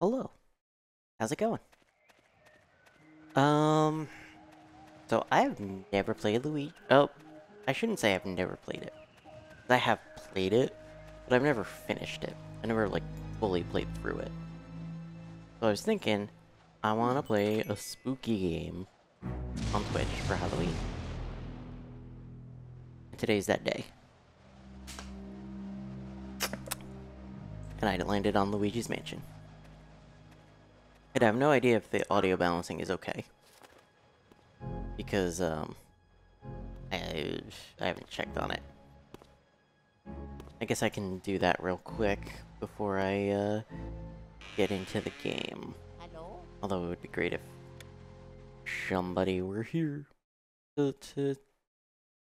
Hello. How's it going? Um, so I've never played Luigi. Oh, I shouldn't say I've never played it. I have played it, but I've never finished it. I never like fully played through it. So I was thinking, I want to play a spooky game on Twitch for Halloween. Today's that day. And I landed on Luigi's Mansion. And I have no idea if the audio balancing is okay. Because, um, I, I haven't checked on it. I guess I can do that real quick before I, uh, get into the game. Hello? Although it would be great if somebody were here to, to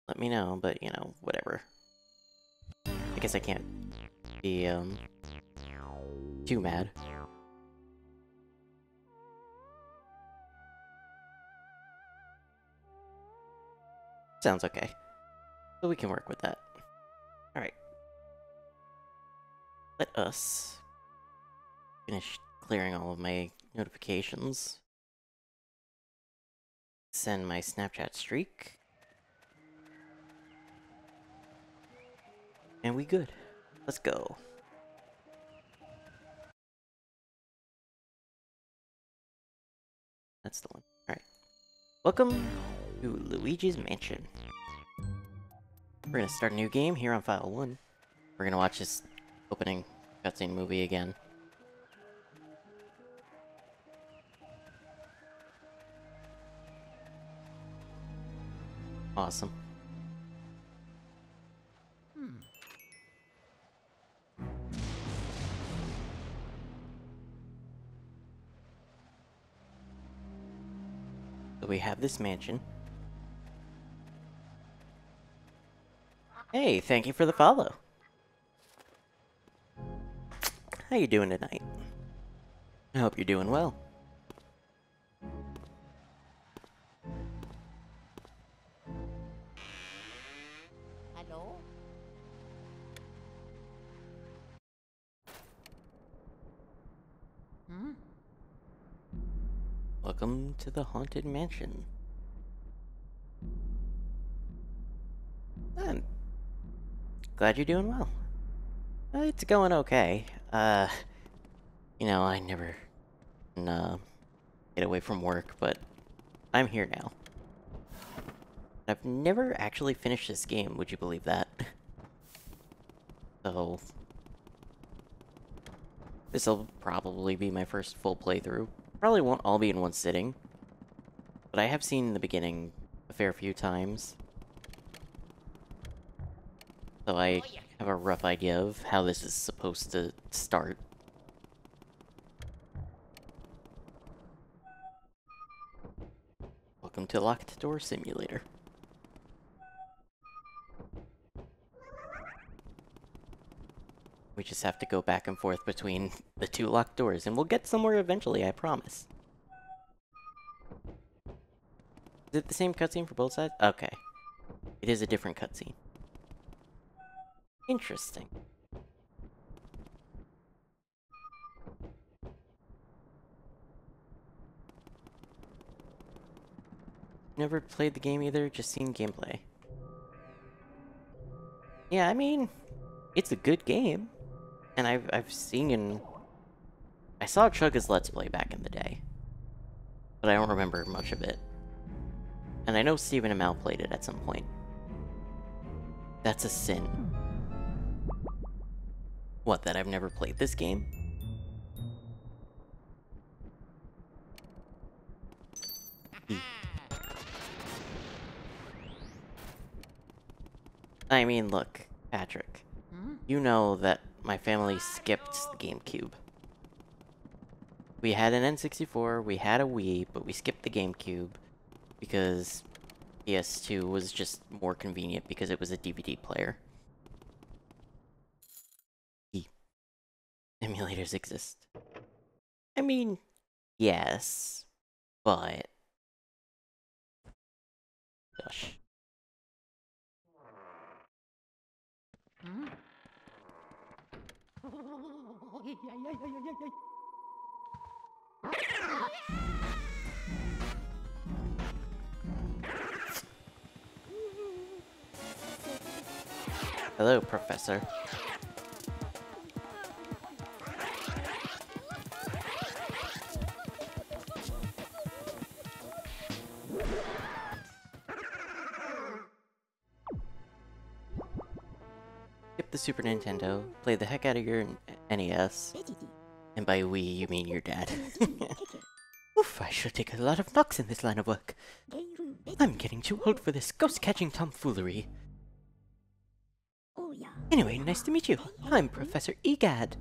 let me know, but, you know, whatever. I guess I can't be, um, too mad. Sounds okay. So we can work with that. Alright. Let us finish clearing all of my notifications. Send my Snapchat streak. And we good. Let's go. That's the one. Alright. Welcome to Luigi's Mansion. We're gonna start a new game here on File 1. We're gonna watch this opening cutscene movie again. Awesome. Hmm. So we have this mansion. Hey, thank you for the follow. How you doing tonight? I hope you're doing well. Hello? Hmm? Welcome to the Haunted Mansion. I'm glad you're doing well. Uh, It's going okay. Uh, you know, I never uh, get away from work, but I'm here now. I've never actually finished this game, would you believe that? So, this'll probably be my first full playthrough. Probably won't all be in one sitting. But I have seen the beginning a fair few times. So I have a rough idea of how this is supposed to start. Welcome to Locked Door Simulator. We just have to go back and forth between the two locked doors, and we'll get somewhere eventually, I promise. Is it the same cutscene for both sides? Okay. It is a different cutscene. Interesting. Never played the game either, just seen gameplay. Yeah, I mean, it's a good game. And I've I've seen I saw Chugga's Let's Play back in the day. But I don't remember much of it. And I know Stephen and Mal played it at some point. That's a sin. What, that I've never played this game? I mean, look, Patrick. Hmm? You know that my family skipped the GameCube. We had an N64, we had a Wii, but we skipped the GameCube because PS2 was just more convenient because it was a DVD player. Emulators exist. I mean, yes, but... Gosh. Hello, Professor. Super Nintendo, play the heck out of your NES, and by we you mean your dad. Oof, I should take a lot of knocks in this line of work. I'm getting too old for this ghost-catching tomfoolery. Anyway, nice to meet you. I'm Professor Egad.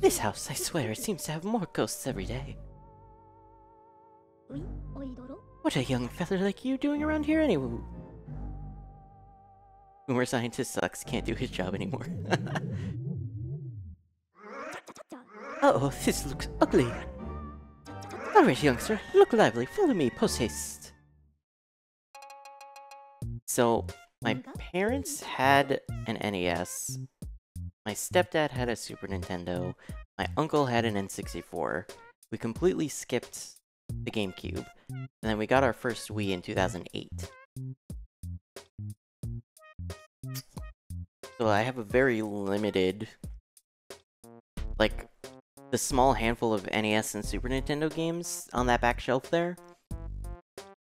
This house, I swear, it seems to have more ghosts every day. What a young feather like you doing around here anyway? Boomer scientist sucks, can't do his job anymore. oh, this looks ugly. Alright, youngster, look lively, follow me, post haste. So, my parents had an NES. My stepdad had a Super Nintendo. My uncle had an N64. We completely skipped the GameCube. And then we got our first Wii in 2008. So I have a very limited... Like, the small handful of NES and Super Nintendo games on that back shelf there.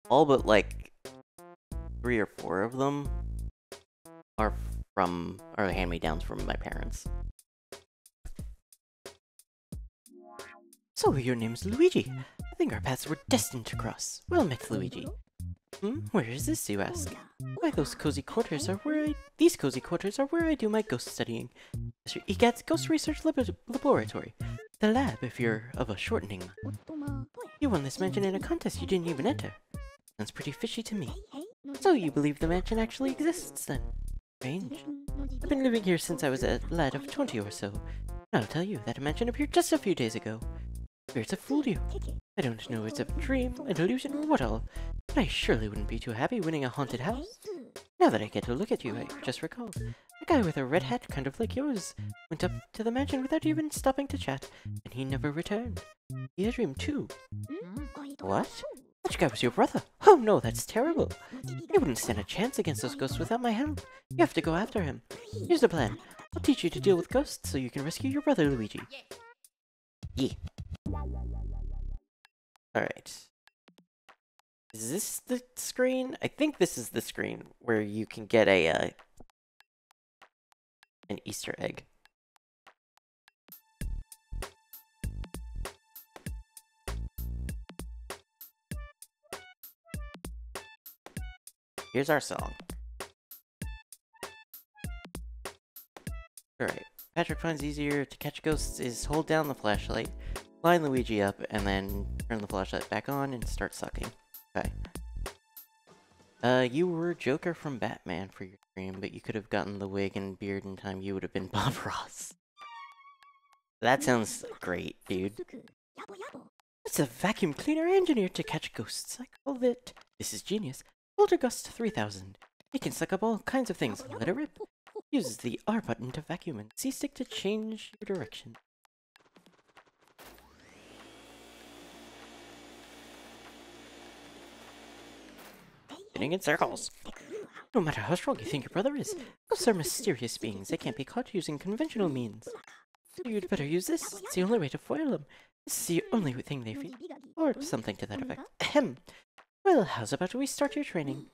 All but, like, three or four of them are from, are hand-me-downs from my parents. So your name's Luigi. I think our paths were destined to cross. Well met, Luigi. Hmm? Where is this, you ask? Why, those cozy quarters are where I... These cozy quarters are where I do my ghost studying. Mr. EGAD's Ghost Research Lab Laboratory. The lab, if you're of a shortening. You won this mansion in a contest you didn't even enter. Sounds pretty fishy to me. So you believe the mansion actually exists, then? Strange. I've been living here since I was a lad of 20 or so. And I'll tell you, that mansion appeared just a few days ago. Spirits have fooled you. I don't know it's a dream, an illusion, or what all, but I surely wouldn't be too happy winning a haunted house. Now that I get to look at you, I just recall. A guy with a red hat, kind of like yours, went up to the mansion without even stopping to chat, and he never returned. He had a dream too. What? That guy was your brother? Oh no, that's terrible. You wouldn't stand a chance against those ghosts without my help. You have to go after him. Here's the plan. I'll teach you to deal with ghosts so you can rescue your brother, Luigi. Yeah. Alright. Is this the screen? I think this is the screen where you can get a, uh, an Easter egg. Here's our song. Alright. Patrick finds easier to catch ghosts is hold down the flashlight, line Luigi up, and then turn the flashlight back on and start sucking. Okay. Uh, you were Joker from Batman for your dream, but you could have gotten the wig and beard in time, you would have been Bob Ross. That sounds great, dude. It's a vacuum cleaner engineered to catch ghosts. I call it... This is genius. Poltergust 3000. It can suck up all kinds of things. Let it rip. Uses the R button to vacuum and C stick to change your direction. Spinning in circles. No matter how strong you think your brother is, ghosts are mysterious beings. They can't be caught using conventional means. So you'd better use this. It's the only way to foil them. This is the only thing they feed. Or something to that effect. Ahem. Well, how's about we start your training?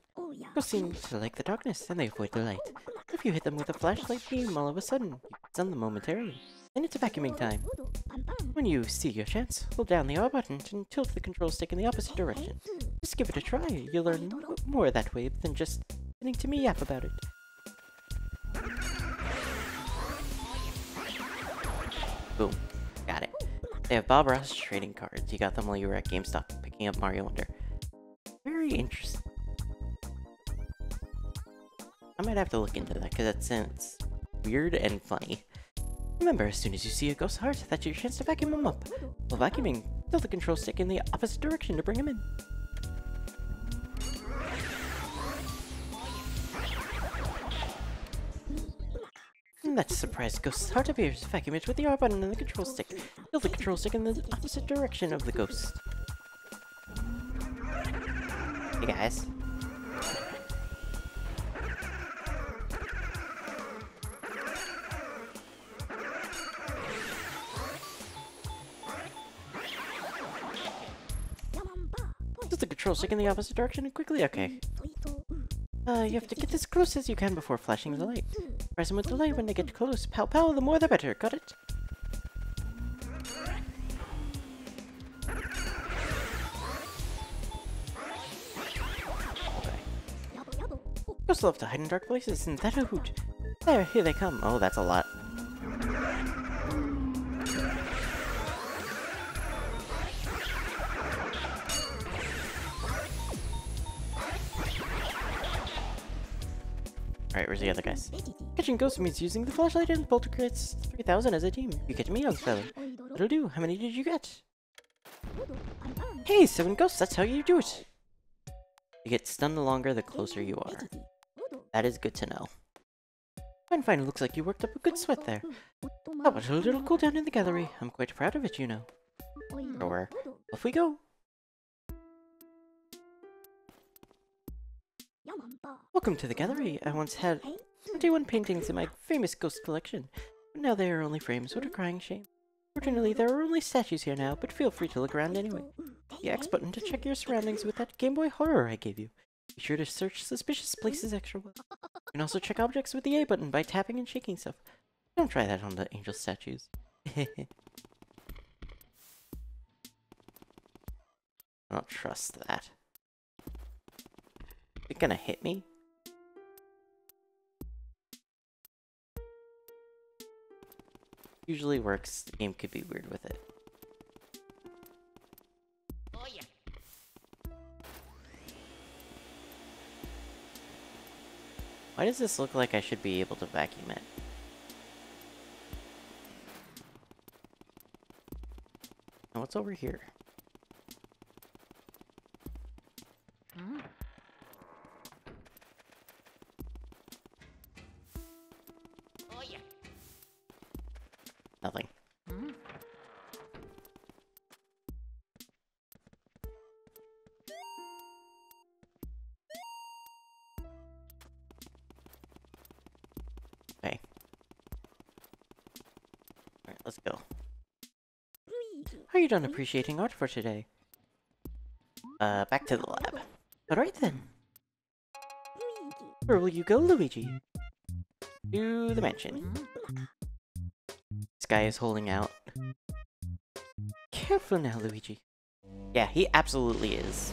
Ghosts seem to like the darkness, and they avoid the light. If you hit them with a flashlight beam, all of a sudden, you stun them momentarily. And it's a vacuuming time. When you see your chance, hold down the R button and tilt the control stick in the opposite direction. Just give it a try. You'll learn more that way than just listening to me yap about it. Boom. Got it. They have Bob Ross trading cards. You got them while you were at GameStop picking up Mario Wonder. Very interesting. I might have to look into that because that sounds weird and funny. Remember, as soon as you see a ghost heart, that's your chance to vacuum him up. While vacuuming, tilt the control stick in the opposite direction to bring him in. that surprise ghost's heart appears. Vacuum it with the R button and the control stick. Tilt the control stick in the opposite direction of the ghost. Hey guys. Stick in the opposite direction and quickly. Okay. Uh, you have to get as close as you can before flashing the light. Press them with the light when they get close. Pow pow, the more the better. Got it? Ghosts love to hide in dark places, isn't that a hoot? There, here they come. Oh, that's a lot. Alright, where's the other guys? Catching ghosts means using the flashlight and poltergust 3000 as a team. You get me young seven. That'll do. How many did you get? Hey, seven ghosts, that's how you do it! You get stunned the longer the closer you are. That is good to know. Fine, fine, looks like you worked up a good sweat there. Oh, how about a little cool down in the gallery? I'm quite proud of it, you know. Sure. Off we go! Welcome to the gallery. I once had 21 paintings in my famous ghost collection, but now they are only frames. What a crying shame. Fortunately, there are only statues here now, but feel free to look around anyway. The X button to check your surroundings with that Game Boy Horror I gave you. Be sure to search suspicious places extra well. You can also check objects with the A button by tapping and shaking stuff. Don't try that on the angel statues. I don't trust that. Gonna hit me? Usually works. The game could be weird with it. Oh yeah. Why does this look like I should be able to vacuum it? What's over here? Nothing. Okay. Alright, let's go. How you done appreciating art for today? Uh, back to the lab. Alright then. Where will you go, Luigi? To the mansion. This guy is holding out. Careful now, Luigi. Yeah, he absolutely is.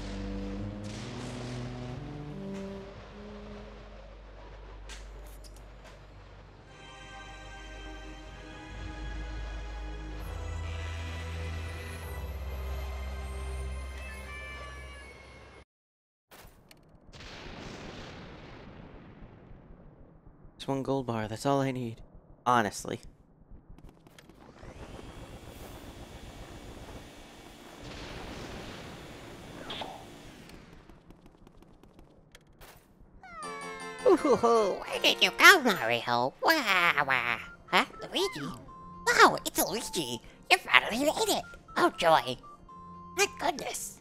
One gold bar, that's all I need. Honestly. Where did you go, Mario? Wow, wow. Huh? Luigi? Wow, it's Luigi. You finally made it. Oh, joy. My goodness.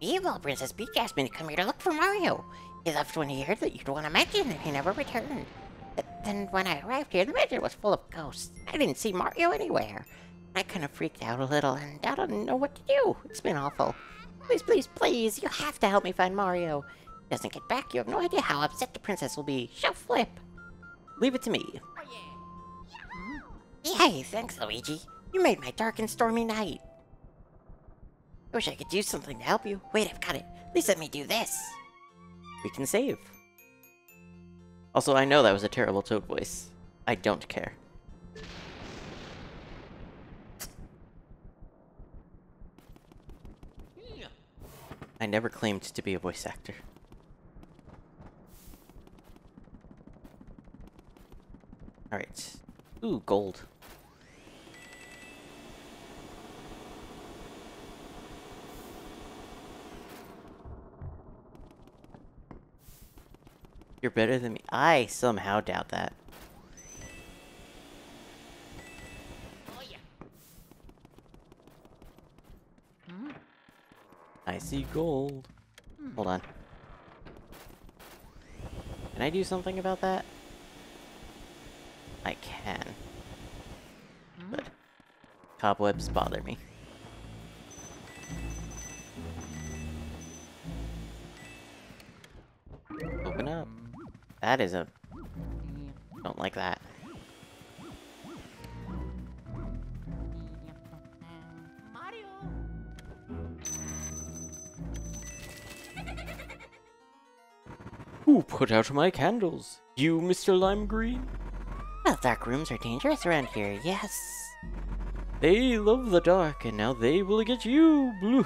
Evil Princess Peach asked me to come here to look for Mario. He left when he heard that you'd want to mention and he never returned. Then when I arrived here, the mansion was full of ghosts. I didn't see Mario anywhere. I kind of freaked out a little and I don't know what to do. It's been awful. Please, please, please, you have to help me find Mario. If he doesn't get back, you have no idea how upset the princess will be. She'll flip. Leave it to me. Oh, yeah. Yay, thanks, Luigi. You made my dark and stormy night. I wish I could do something to help you. Wait, I've got it. Please let me do this. We can save. Also, I know that was a terrible Toad voice. I don't care. I never claimed to be a voice actor. Alright. Ooh, gold. better than me. I somehow doubt that. Oh, yeah. hmm? I see gold. Hmm. Hold on. Can I do something about that? I can. Hmm? But cobwebs bother me. That is a... Don't like that. Who put out my candles? You, Mr. Lime Green? Well, dark rooms are dangerous around here, yes. They love the dark, and now they will get you, Blue.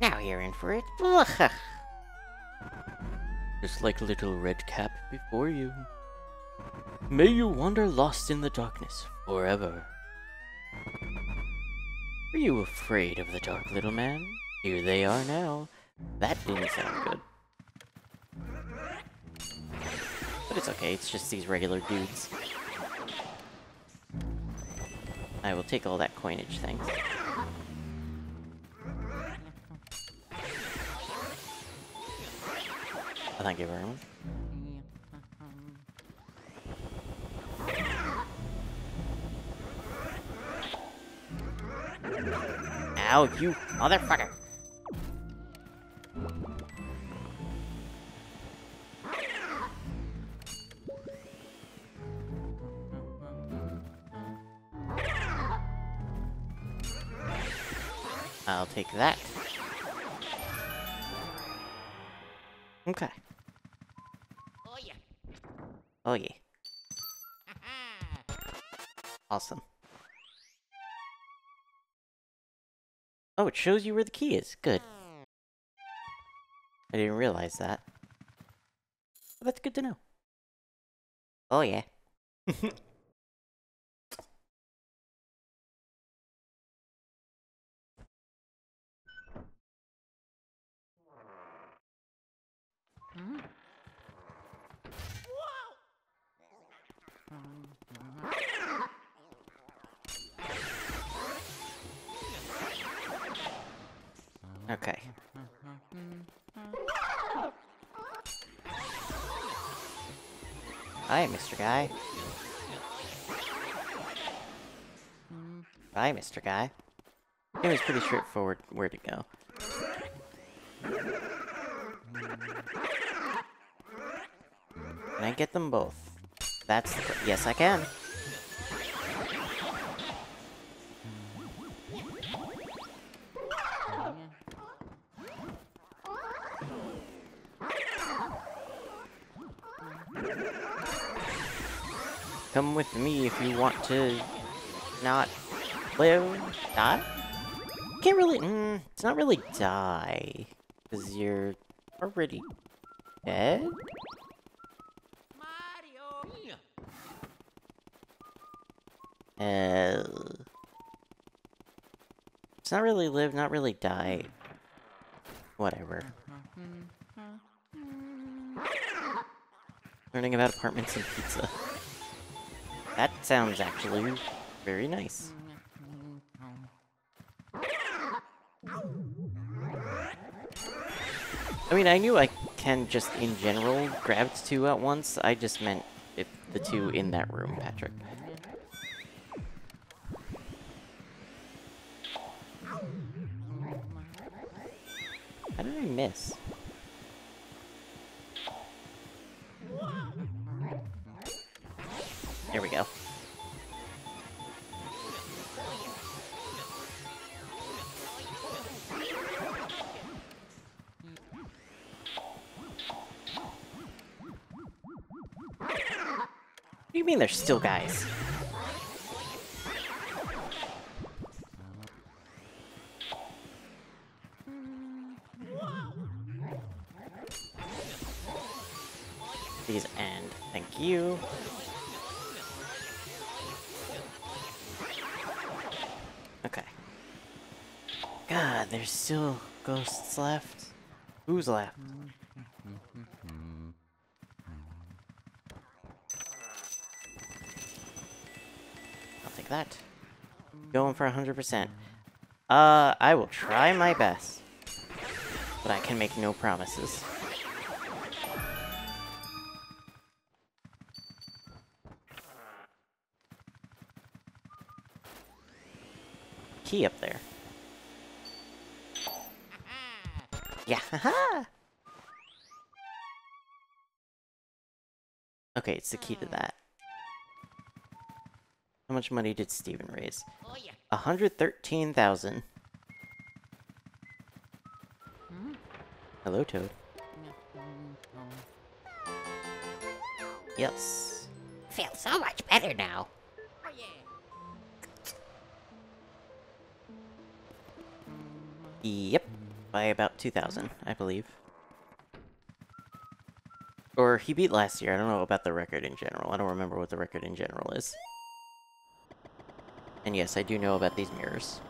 Now you're in for it. Just like little red cap before you. May you wander lost in the darkness forever. Are you afraid of the dark, little man? Here they are now. That didn't sound good. But it's okay, it's just these regular dudes. I will take all that coinage, thanks. Oh, thank you very much. Ow, you motherfucker! I'll take that. Okay. Oh yeah. Oh yeah. Awesome. Oh, it shows you where the key is. Good. I didn't realize that. Well, that's good to know. Oh yeah. Okay. Hi, Mr. Guy. Bye, Mr. Guy. It was pretty straightforward where to go. Can I get them both? That's the... Yes, I can. Come with me if you want to not live, die? Can't really, mm, it's not really die, because you're already dead? Uh, it's not really live, not really die. Whatever. Learning about apartments and pizza. That sounds actually very nice. I mean, I knew I can just, in general, grab two at once. I just meant if the two in that room, Patrick. How did I miss? You mean there's still guys? Please end. Thank you. Okay. God, there's still ghosts left. Who's left? That. Going for 100%. Uh, I will try my best. But I can make no promises. Key up there. Yeah, haha! Okay, it's the key to that. How much money did Steven raise? Oh, yeah. 113,000. Hmm. Hello, Toad. Mm-hmm. Yes. Feel so much better now. Oh, yep. By about 2,000, I believe. Or he beat last year. I don't know about the record in general. I don't remember what the record in general is. And yes, I do know about these mirrors.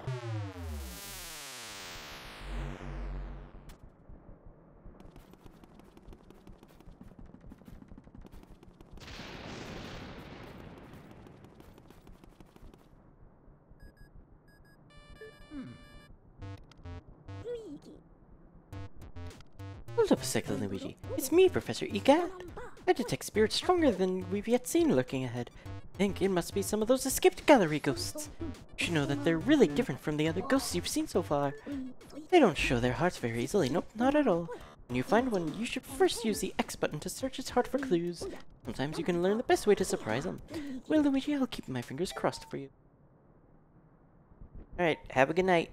Hmm. Hold up a second, Luigi. It's me, Professor Ika. I detect spirits stronger than we've yet seen looking ahead. I think it must be some of those escaped gallery ghosts. You should know that they're really different from the other ghosts you've seen so far. They don't show their hearts very easily, nope, not at all. When you find one, you should first use the X button to search its heart for clues. Sometimes you can learn the best way to surprise them. Well, Luigi, I'll keep my fingers crossed for you. Alright, have a good night.